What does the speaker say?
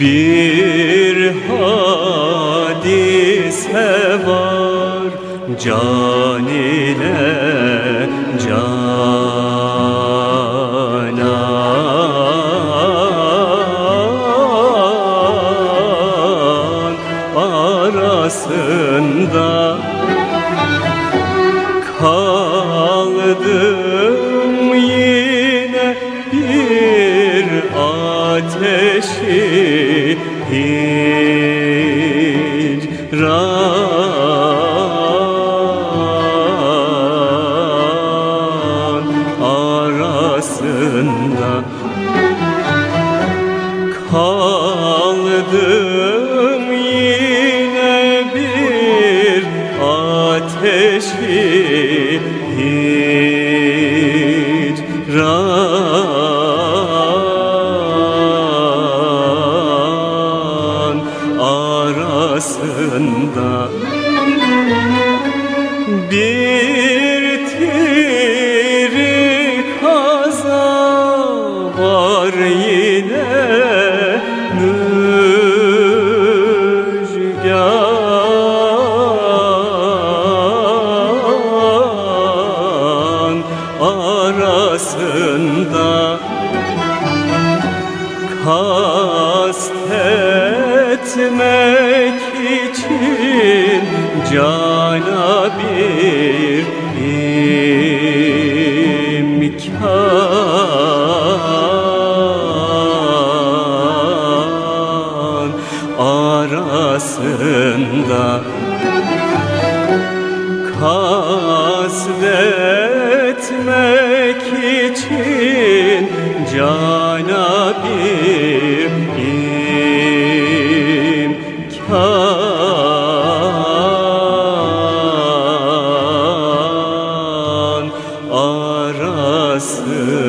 Bir hadise var. Can ile canan arasında kaldım yine bir ateşi hicran arasında kaldım yine bir ateşi arasında bir tiri kaza var yine müjgan arasında. Kastetmek için cana bir imkan arasında kastetmek için cana Aslı